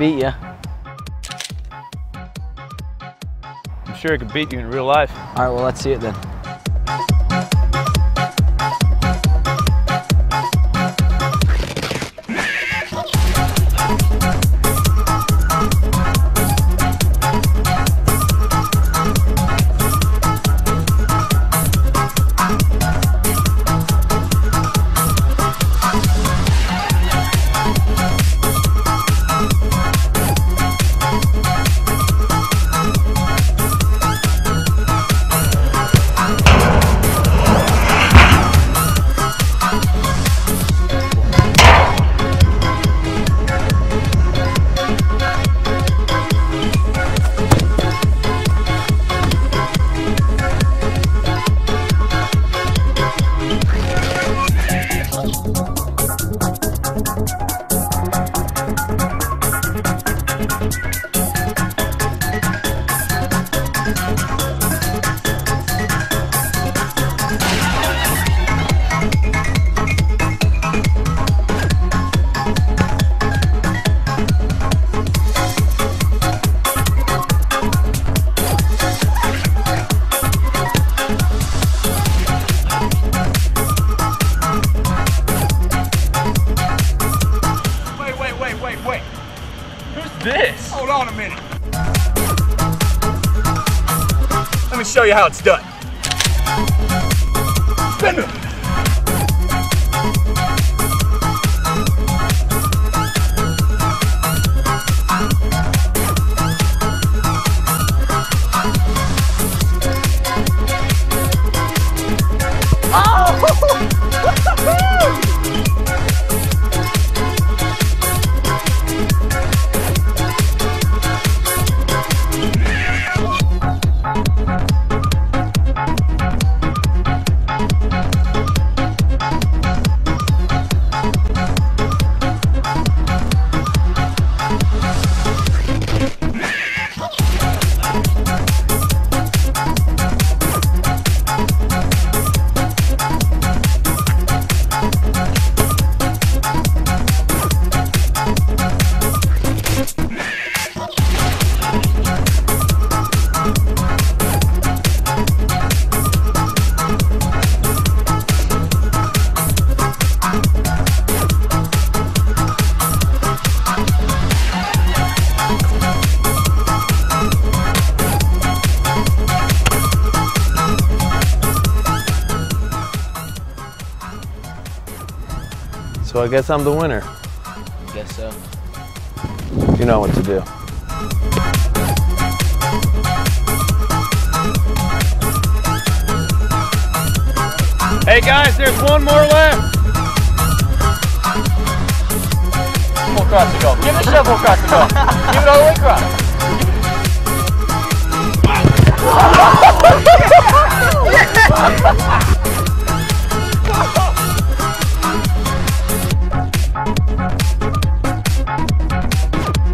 beat you. I'm sure it could beat you in real life. All right, well, let's see it then. Wait, wait. Who's this? Hold on a minute. Let me show you how it's done. Spin So I guess I'm the winner. I Guess so. You know what to do. Hey guys, there's one more left. Full cross to go. Give it a shove full cross to go. Give it all the way across.